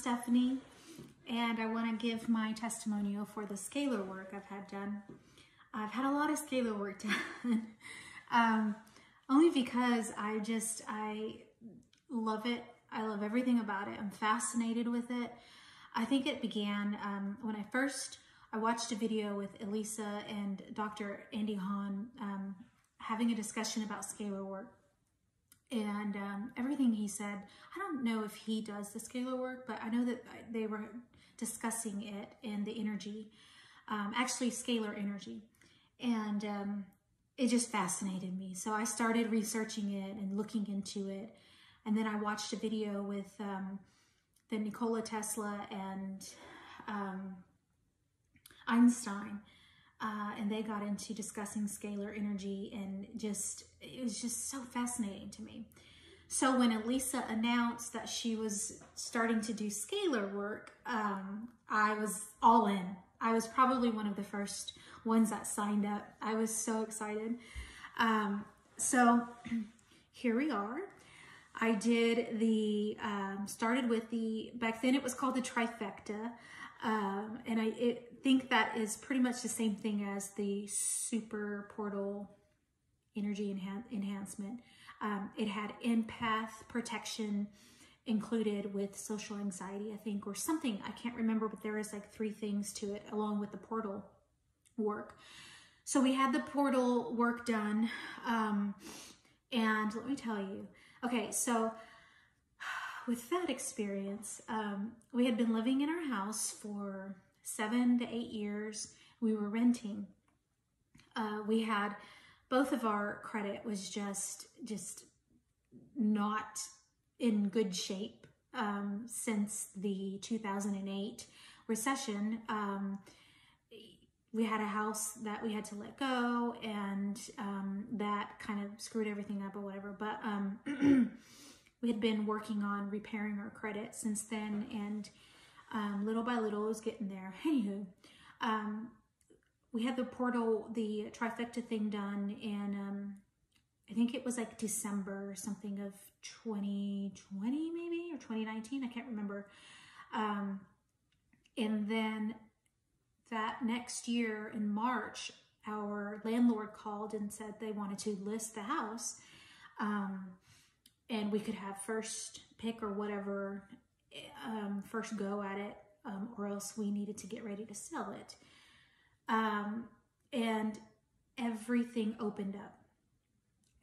Stephanie, and I want to give my testimonial for the scalar work I've had done. I've had a lot of scalar work done, um, only because I just, I love it. I love everything about it. I'm fascinated with it. I think it began um, when I first, I watched a video with Elisa and Dr. Andy Hahn um, having a discussion about scalar work and um, everything he said, I don't know if he does the scalar work, but I know that they were discussing it and the energy, um, actually scalar energy. And um, it just fascinated me. So I started researching it and looking into it. And then I watched a video with um, the Nikola Tesla and um, Einstein uh, and they got into discussing scalar energy and just, it was just so fascinating to me. So when Elisa announced that she was starting to do scalar work, um, I was all in. I was probably one of the first ones that signed up. I was so excited. Um, so here we are. I did the, um, started with the, back then it was called the trifecta. Um, and I it, think that is pretty much the same thing as the super portal energy enhan enhancement. Um, it had empath protection included with social anxiety, I think, or something. I can't remember, but there is like three things to it along with the portal work. So we had the portal work done. Um, and let me tell you, okay, so with that experience, um, we had been living in our house for seven to eight years. We were renting. Uh, we had both of our credit was just just not in good shape um, since the 2008 recession. Um, we had a house that we had to let go and um, that kind of screwed everything up or whatever. But um, we had been working on repairing our credit since then and um, little by little it was getting there. Anywho, um, we had the portal, the trifecta thing done in, um, I think it was like December something of 2020 maybe or 2019. I can't remember. Um, and then that next year in March, our landlord called and said they wanted to list the house. Um, and we could have first pick or whatever um, first go at it um, or else we needed to get ready to sell it. Um, and everything opened up.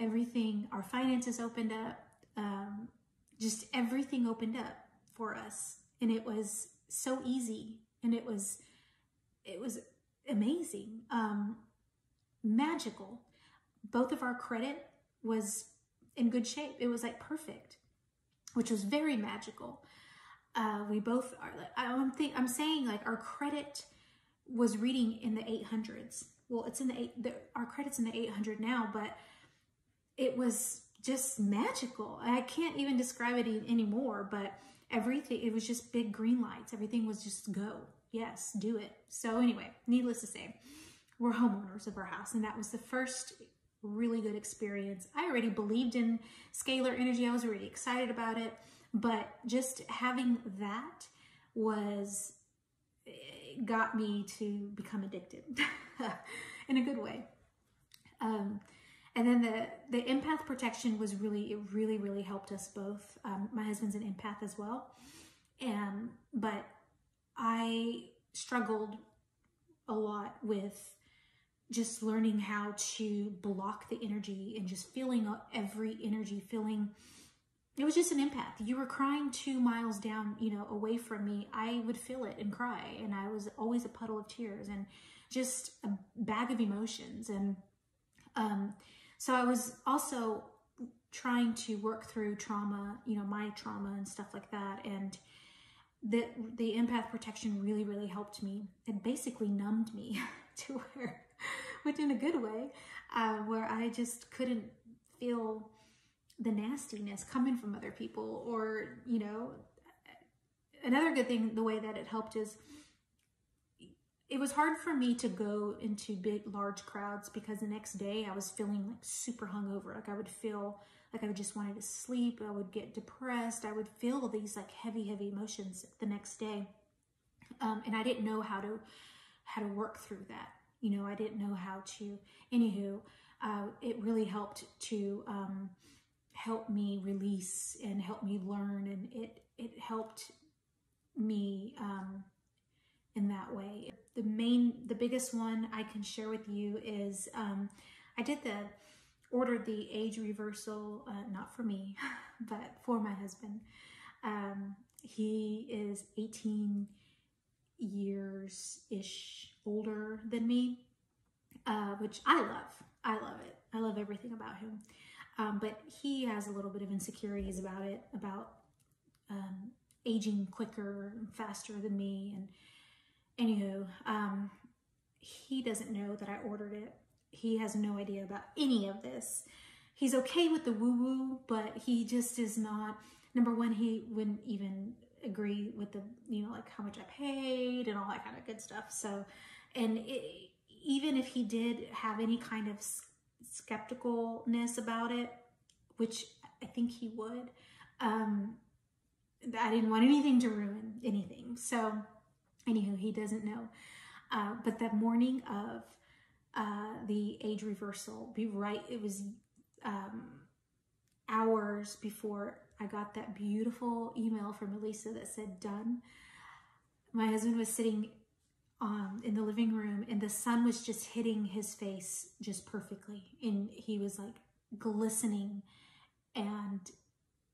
Everything our finances opened up um, just everything opened up for us. And it was so easy and it was it was amazing um, magical. Both of our credit was in good shape. It was like perfect, which was very magical. Uh, we both are, like I'm think I'm saying like our credit was reading in the 800s. Well, it's in the eight, the, our credit's in the 800 now, but it was just magical. I can't even describe it anymore, but everything, it was just big green lights. Everything was just go. Yes, do it. So anyway, needless to say, we're homeowners of our house. And that was the first really good experience. I already believed in scalar energy. I was already excited about it, but just having that was got me to become addicted in a good way. Um, and then the, the empath protection was really, it really, really helped us both. Um, my husband's an empath as well. And, but I struggled a lot with just learning how to block the energy and just feeling every energy, feeling it was just an empath. You were crying two miles down, you know, away from me. I would feel it and cry. And I was always a puddle of tears and just a bag of emotions. And um, so I was also trying to work through trauma, you know, my trauma and stuff like that. And the, the empath protection really, really helped me. It basically numbed me to where but in a good way, uh, where I just couldn't feel the nastiness coming from other people or, you know, another good thing, the way that it helped is it was hard for me to go into big, large crowds because the next day I was feeling like super hungover. Like I would feel like I just wanted to sleep. I would get depressed. I would feel these like heavy, heavy emotions the next day. Um, and I didn't know how to, how to work through that. You know, I didn't know how to, anywho, uh, it really helped to, um, help me release and help me learn. And it, it helped me, um, in that way. The main, the biggest one I can share with you is um, I did the, ordered the age reversal, uh, not for me, but for my husband. Um, he is 18 years-ish older than me, uh, which I love. I love it. I love everything about him. Um, but he has a little bit of insecurities about it, about um, aging quicker and faster than me and Anywho, um, he doesn't know that I ordered it. He has no idea about any of this. He's okay with the woo-woo, but he just is not, number one, he wouldn't even agree with the, you know, like how much I paid and all that kind of good stuff. So, and it, even if he did have any kind of skepticalness about it, which I think he would, um, I didn't want anything to ruin anything. So, Anywho, he doesn't know. Uh, but that morning of uh, the age reversal, be right, it was um, hours before I got that beautiful email from Elisa that said done. My husband was sitting um, in the living room and the sun was just hitting his face just perfectly. And he was like glistening and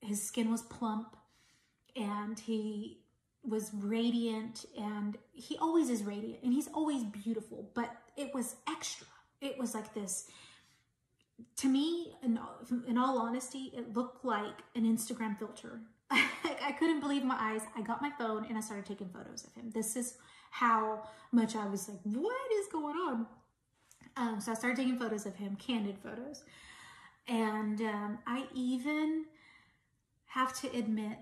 his skin was plump and he was radiant and he always is radiant and he's always beautiful, but it was extra. It was like this, to me, in, in all honesty, it looked like an Instagram filter. I couldn't believe my eyes. I got my phone and I started taking photos of him. This is how much I was like, what is going on? Um, so I started taking photos of him, candid photos. And um, I even have to admit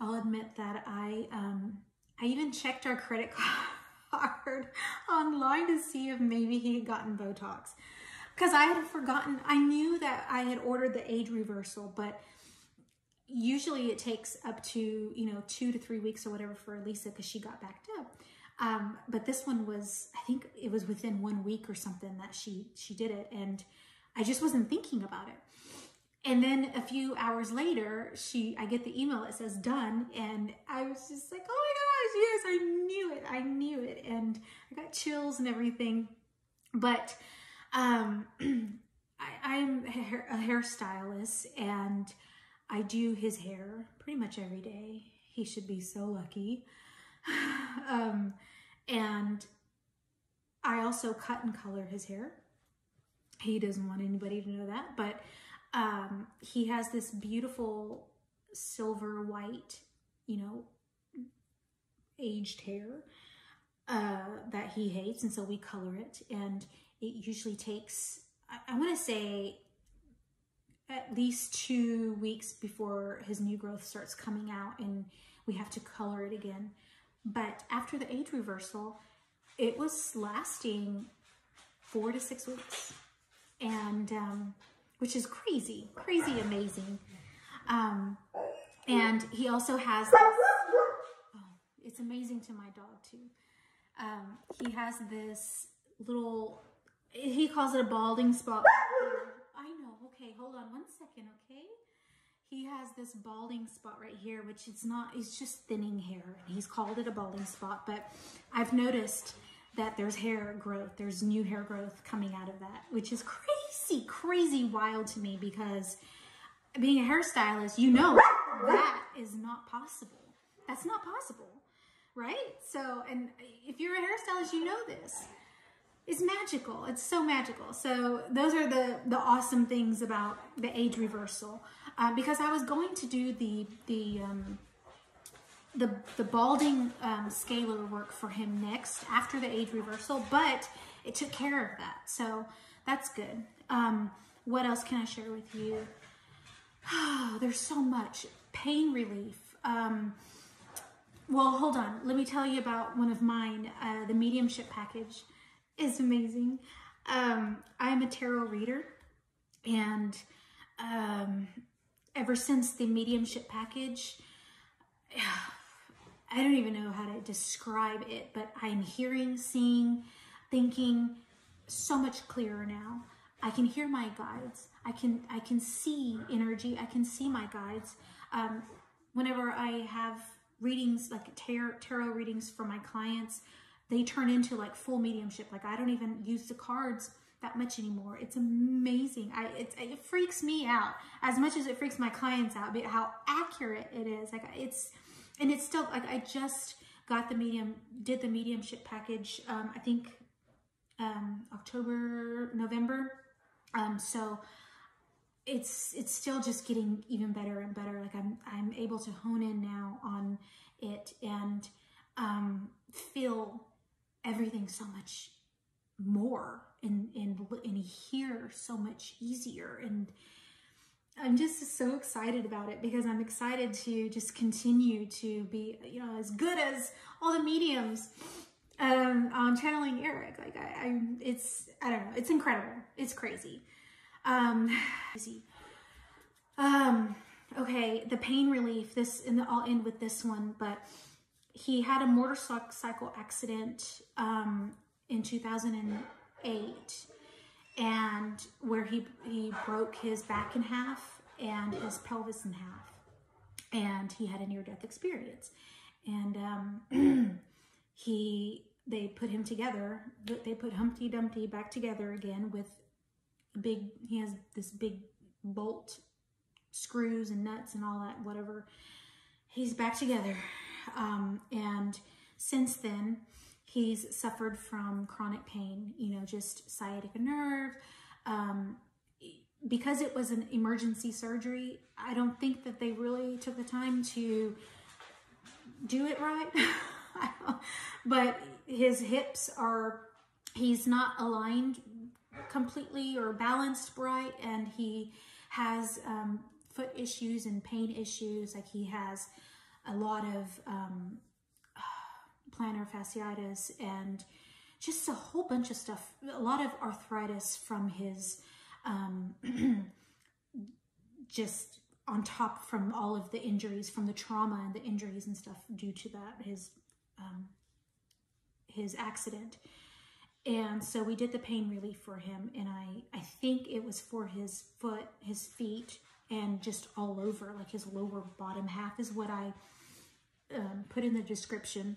I'll admit that I, um, I even checked our credit card online to see if maybe he had gotten Botox. Because I had forgotten, I knew that I had ordered the age reversal, but usually it takes up to, you know, two to three weeks or whatever for Lisa because she got backed up. Um, but this one was, I think it was within one week or something that she, she did it. And I just wasn't thinking about it. And then a few hours later, she I get the email that says done, and I was just like, oh my gosh, yes, I knew it, I knew it, and I got chills and everything. But um, I, am a, hair, a hairstylist, and I do his hair pretty much every day. He should be so lucky. um, and I also cut and color his hair. He doesn't want anybody to know that, but um, he has this beautiful silver white, you know, aged hair uh, that he hates. And so we color it. And it usually takes, I, I want to say, at least two weeks before his new growth starts coming out and we have to color it again. But after the age reversal, it was lasting four to six weeks. And um, which is crazy, crazy amazing. Um, and he also has this, oh, it's amazing to my dog too. Um, he has this little, he calls it a balding spot. I know, okay, hold on one second, okay? He has this balding spot right here, which it's not, it's just thinning hair. He's called it a balding spot, but I've noticed that there's hair growth, there's new hair growth coming out of that, which is crazy, crazy wild to me because being a hairstylist, you know that is not possible. That's not possible, right? So, and if you're a hairstylist, you know this. It's magical. It's so magical. So those are the, the awesome things about the age reversal. Uh, because I was going to do the, the, um, the, the balding um, scalar work for him next after the age reversal, but it took care of that. So that's good. Um, what else can I share with you? Oh, there's so much. Pain relief. Um, well, hold on. Let me tell you about one of mine. Uh, the mediumship package is amazing. Um, I'm a tarot reader and um, ever since the mediumship package, I don't even know how to describe it, but I'm hearing, seeing, thinking so much clearer now. I can hear my guides. I can I can see energy. I can see my guides. Um, whenever I have readings like tarot, tarot readings for my clients, they turn into like full mediumship. Like I don't even use the cards that much anymore. It's amazing. I it, it freaks me out as much as it freaks my clients out. But how accurate it is. Like it's and it's still like I just got the medium did the mediumship package. Um, I think um, October November. Um, so it's it's still just getting even better and better. Like I'm I'm able to hone in now on it and um, feel everything so much more and and and hear so much easier and I'm just so excited about it because I'm excited to just continue to be, you know, as good as all the mediums um, on channeling Erik. Like I, I, it's, I don't know, it's incredible. It's crazy. Um, crazy. Um, okay, the pain relief, this, and I'll end with this one, but he had a motorcycle accident, um, in 2008 and where he, he broke his back in half and his pelvis in half. And he had a near-death experience. And um, he they put him together they put humpty dumpty back together again with big he has this big bolt screws and nuts and all that whatever. He's back together um, and since then he's suffered from chronic pain you know just sciatica nerve. Um, because it was an emergency surgery i don't think that they really took the time to do it right. But his hips are he's not aligned completely or balanced right and he has um, foot issues and pain issues. Like he has a lot of um, plantar fasciitis and just a whole bunch of stuff a lot of arthritis from his um, just on top from all of the injuries from the trauma and the injuries and stuff due to that his um, his accident. And so we did the pain relief for him and I I think it was for his foot his feet and just all over like his lower bottom half is what I um, put in the description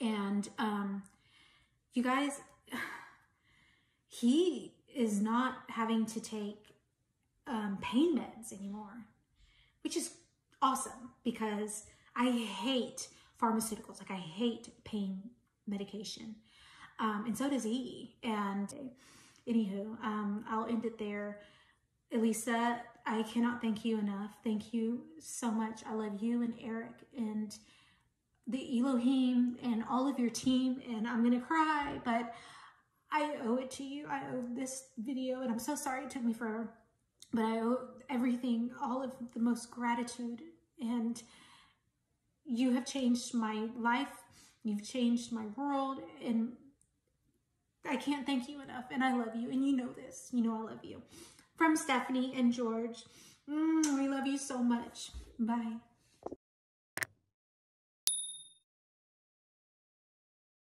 and um, you guys he is not having to take um, pain meds anymore which is awesome because I hate pharmaceuticals like I hate pain medication. Um, and so does he. And anywho, um, I'll end it there. Elisa, I cannot thank you enough. Thank you so much. I love you and Erik and the Elohim and all of your team. And I'm going to cry, but I owe it to you. I owe this video, and I'm so sorry it took me forever, but I owe everything, all of the most gratitude. And you have changed my life You've changed my world and I can't thank you enough. And I love you. And you know this. You know I love you. From Stephanie and George. Mm, we love you so much. Bye.